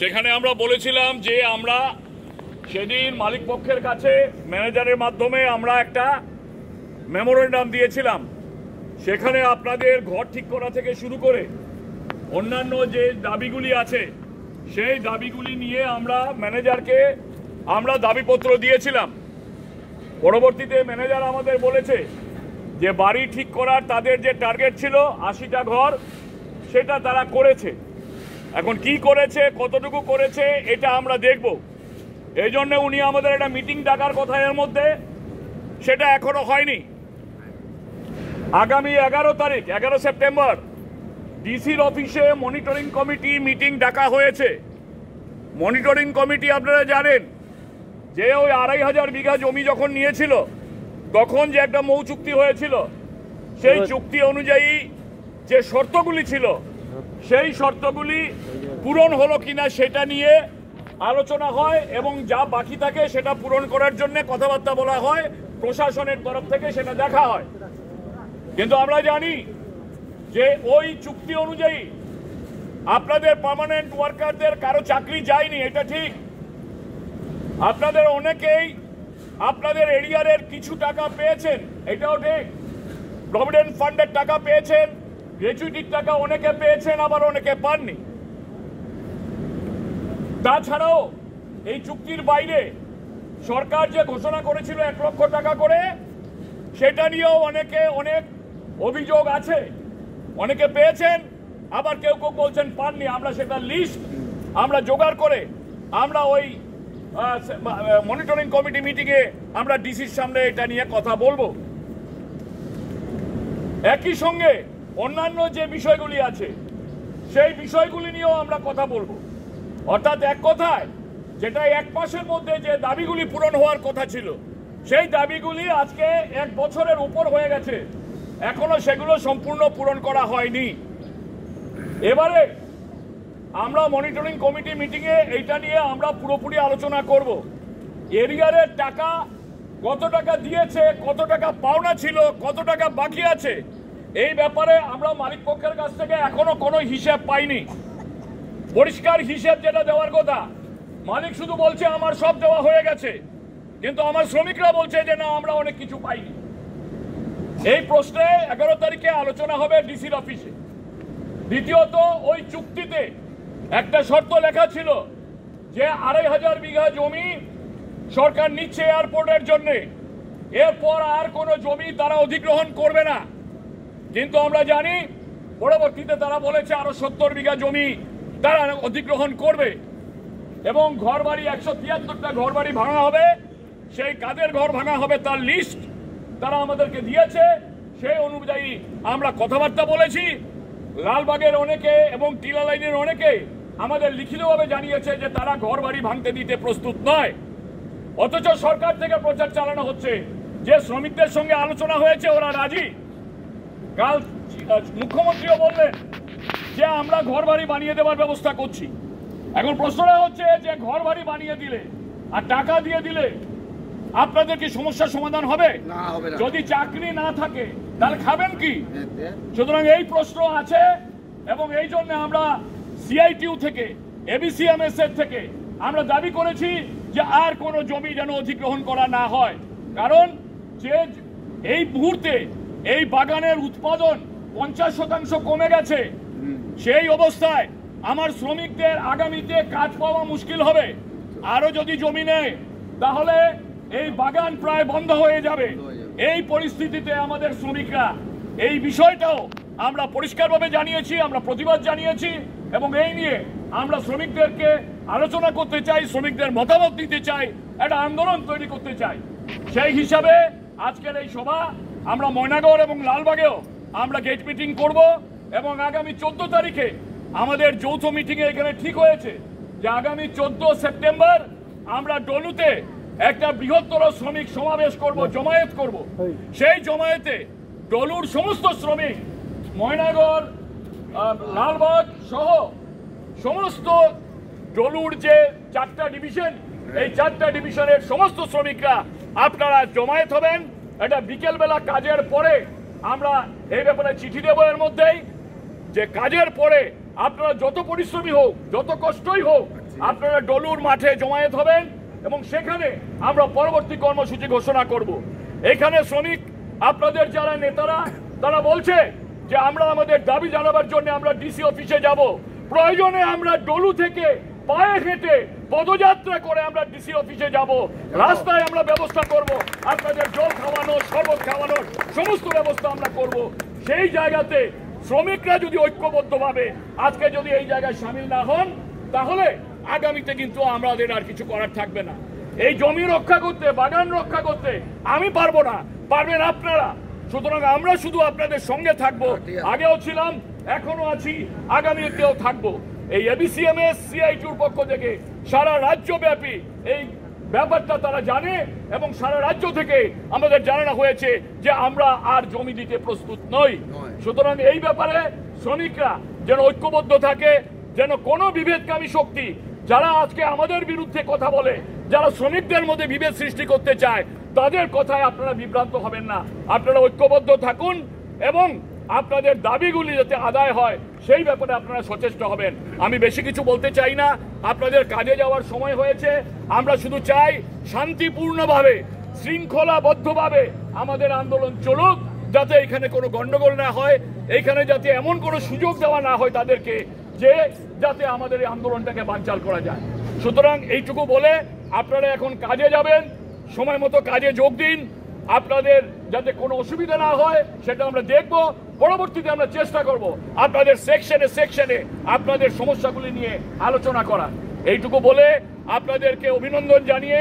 সেখানে আমরা বলেছিলাম যে আমরা সেদিন মালিক পক্ষের কাছে ম্যানেজারের মাধ্যমে আমরা একটা মেমোরেন্ডাম দিয়েছিলাম। সেখানে আপনাদের ঘর ঠিক করা থেকে শুরু করে অন্যান্য যে দাবিগুলি আছে, সেই দাবিগুলি নিয়ে আমরা ম্যানেজারকে আমরা দাবিপত্র দিয়েছিলাম। পরবর্তীতে ম্যানেজার আমাদের বলেছে যে বাড়ি ঠিক করার তাদের যে টার্গেট ছিল আশিটা ঘর, সেটা তারা করেছে। এখন কি করেছে কতটুকু করেছে এটা আমরা দেখব। এই জন্য উনি আমাদের একটা মিটিং ডাকার কথা এর মধ্যে সেটা এখনও হয়নি। আগামী এগারো তারিখ এগারো সেপ্টেম্বর ডিসির অফিসে মনিটরিং কমিটি মিটিং ডাকা হয়েছে। মনিটরিং কমিটি আপনারা জানেন যে ওই আড়াই হাজার বিঘা জমি যখন নিয়েছিল তখন যে একটা মৌ চুক্তি হয়েছিল সেই চুক্তি অনুযায়ী যে শর্তগুলি ছিল সেই শর্তগুলি পূরণ হলো কিনা সেটা নিয়ে আলোচনা হয় এবং যা বাকি থাকে সেটা পূরণ করার জন্য কথাবার্তা বলা হয়, প্রশাসনের তরফ থেকে সেটা দেখা হয়। কিন্তু আমরা জানি যে ওই চুক্তি অনুযায়ী আপনাদের পার্মানেন্ট ওয়ার্কারদের কারও চাকরি যায়নি, এটা ঠিক। আপনাদের অনেকেই আপনাদের এরিয়ারের কিছু টাকা পেয়েছেন, এটাও ঠিক। প্রভিডেন্ট ফান্ডের টাকা পেয়েছেন গ্র্যাচুইটির টাকা অনেকে পেয়েছেন, আবার অনেকে পাননি। তাছাড়াও, এই চুক্তির বাইরে সরকার যে ঘোষণা করেছিল এক লক্ষ টাকা করে, সেটা নিয়েও অনেকে অনেক অভিযোগ আছে। অনেকে পেয়েছেন, আবার কেউ কেউ বলছেন পাননি। আমরা সেটা লিস্ট, আমরা জোগাড় করে, আমরা ওই মনিটরিং কমিটি মিটিংয়ে আমরা ডিসির সামনে এটা নিয়ে কথা বলব। একই সঙ্গে অন্যান্য যে বিষয়গুলি আছে, সেই বিষয়গুলি নিয়েও আমরা কথা বলব। অর্থাৎ এক কথায় যেটা এক মাসের মধ্যে যে দাবিগুলি পূরণ হওয়ার কথা ছিল, সেই দাবিগুলি আজকে এক বছরের উপর হয়ে গেছে। এখনও সেগুলো সম্পূর্ণ পূরণ করা হয়নি। এবারে আমরা মনিটরিং কমিটি মিটিংয়ে এইটা নিয়ে আমরা পুরোপুরি আলোচনা করব। এরিয়ারের টাকা কত টাকা দিয়েছে, কত টাকা পাওনা ছিল, কত টাকা বাকি আছে এই ব্যাপারে আমরা মালিক পক্ষের কাছ থেকে এখনও কোনো হিসেব পাইনি। পরিষ্কার হিসেব যেটা দেওয়ার কথা, মালিক শুধু বলছে আমার সব দেওয়া হয়ে গেছে, কিন্তু আমার শ্রমিকরা বলছে যে না, আমরা অনেক কিছু পাইনি। এই প্রশ্নে এগারো তারিখে আলোচনা হবে ডিসির অফিসে। দ্বিতীয়ত, ওই চুক্তিতে একটা শর্ত লেখা ছিল যে আড়াই হাজার বিঘা জমি সরকার নিচ্ছে এয়ারপোর্টের জন্য। এরপর আর কোনো জমি তারা অধিগ্রহণ করবে না। কিন্তু আমরা জানি, পরবর্তীতে তারা বলেছে আরও সত্তর বিঘা জমি তারা অধিগ্রহণ করবে। এবং ঘর বাড়ি একশো তিয়াত্তরটা ঘর বাড়ি ভাঙা হবে। সেই কাদের ঘর ভাঙা হবে তার লিস্ট তারা আমাদেরকে দিয়েছে। সেই অনুযায়ী আমরা কথাবার্তা বলেছি। লালবাগের অনেকে এবং টিলা লাইনের অনেকে আমাদের লিখিতভাবে জানিয়েছে যে তারা ঘর বাড়ি ভাঙতে দিতে প্রস্তুত নয়। অথচ সরকার থেকে প্রচার চালানো হচ্ছে। যে শ্রমিকদের সঙ্গে আলোচনা হয়েছে, ওরা রাজি। কাল মুখ্যমন্ত্রীও বললেন যে আমরা ঘর বাড়ি বানিয়ে দেওয়ার ব্যবস্থা করছি। এখন প্রশ্নটা হচ্ছে যে ঘর বাড়ি বানিয়ে দিলে আর টাকা দিয়ে দিলে আপনাদের কি সমস্যার সমাধান হবে? যদি চাকরি না থাকে তাহলে খাবেন কি। সুতরাং এই প্রশ্ন আছে এবং এই জন্য আমরা সিআইটিউ থেকে এবিসিএমএস এর থেকে আমরা দাবি করেছি যে আর কোনো জমি যেন অধিগ্রহণ করা না হয়। কারণ যে এই মুহূর্তে এই বাগানের উৎপাদন পঞ্চাশ শতাংশ কমে গেছে। সেই অবস্থায় আমার শ্রমিকদের আগামীতে কাজ পাওয়া মুশকিল হবে। আরও যদি জমি নেয় তাহলে এই বাগান প্রায় বন্ধ হয়ে যাবে। এই পরিস্থিতিতে আমাদের শ্রমিকরা এই বিষয়টাও আমরা পরিষ্কারভাবে জানিয়েছি আমরা প্রতিবাদ জানিয়েছি এবং এই নিয়ে আমরা শ্রমিকদেরকে আলোচনা করতে চাই শ্রমিকদের মতামত দিতে চাই একটা আন্দোলন তৈরি করতে চাই। সেই হিসাবে আজকের এই সভা আমরা ময়নাগড় এবং লালবাগেও আমরা গেট মিটিং করব এবং আগামী চোদ্দ তারিখে আমাদের যৌথ মিটিং এ এখানে ঠিক হয়েছে যে আগামী চোদ্দ সেপ্টেম্বর আমরা ডলুতে একটা বৃহত্তর শ্রমিক সমাবেশ করব জমায়েত করব। সেই জমায়েতে ডলুর সমস্ত শ্রমিক ময়নাগড় লালবাগ সহ সমস্ত ডলুর যে চারটা ডিভিশন এই চারটা ডিভিশনের সমস্ত শ্রমিকরা আপনারা জমায়েত হবেন। এটা বিকেলবেলা কাজের পরে আমরা এই ব্যাপারে চিঠি দেবো এর মধ্যেই যে কাজের পরে আপনারা যত পরিশ্রমী হোক যত কষ্টই হোক আপনারা ডলুর মাঠে জমায়েত হবেন এবং সেখানে আমরা পরবর্তী কর্মসূচি ঘোষণা করব। এখানে শ্রমিক আপনাদের যারা নেতারা তারা বলছে যে আমরা আমাদের দাবি জানাবার জন্য আমরা ডিসি অফিসে যাব। প্রয়োজনে আমরা ডলু থেকে পায়ে হেঁটে পদযাত্রা করে আমরা ডিসি অফিসে যাব। রাস্তায় আমরা ব্যবস্থা করব। আপনাদের জল খাওয়ানো, শরবত খাওয়ানোর সমস্ত ব্যবস্থা আমরা করব। সেই জায়গাতে শ্রমিকরা যদি ঐক্যবদ্ধভাবে আজকে যদি এই জায়গায় সামিল না হন, তাহলে আগামীতে কিন্তু আমাদের আর কিছু করার থাকবে না। এই জমি রক্ষা করতে, বাগান রক্ষা করতে আমি পারব না। পারবেন আপনারা। সুতরাং আমরা শুধু আপনাদের সঙ্গে থাকব। আগেও ছিলাম, এখনও আছি। আগামীতেও থাকব। এই এবিসিএমএস সিআইটির পক্ষ থেকে সারা রাজ্যব্যাপী এই ব্যাপারটা তারা জানে এবং সারা রাজ্য থেকে আমাদের জানানো হয়েছে যে আমরা আর জমি দিতে প্রস্তুত নই। সুতরাং এই ব্যাপারে শ্রমিকরা যেন ঐক্যবদ্ধ থাকে যেন কোনো বিভেদকামী শক্তি যারা আজকে আমাদের বিরুদ্ধে কথা বলে যারা শ্রমিকদের মধ্যে বিভেদ সৃষ্টি করতে চায় তাদের কথায় আপনারা বিভ্রান্ত হবেন না। আপনারা ঐক্যবদ্ধ থাকুন এবং আপনাদের দাবিগুলি যাতে আদায় হয়, সেই ব্যাপারে আপনারা সচেষ্ট হবেন। আমি বেশি কিছু বলতে চাই না। আপনাদের কাজে যাওয়ার সময় হয়েছে। আমরা শুধু চাই শান্তিপূর্ণভাবে, শৃঙ্খলাবদ্ধভাবে আমাদের আন্দোলন চলুক, যাতে এখানে কোনো গণ্ডগোল না হয়। এইখানে যাতে এমন কোনো সুযোগ দেওয়া না হয় তাদেরকে, যে যাতে আমাদের এই আন্দোলনটাকে বানচাল করা যায়। সুতরাং এইটুকু বলে আপনারা এখন কাজে যাবেন। সময় মতো কাজে যোগ দিন। আপনাদের যাতে কোনো অসুবিধা না হয়, সেটা আমরা দেখব। পরবর্তীতে আমরা চেষ্টা করব আপনাদের সেকশনে সেকশনে আপনাদের সমস্যাগুলি নিয়ে আলোচনা করা এইটুকু বলে আপনাদেরকে অভিনন্দন জানিয়ে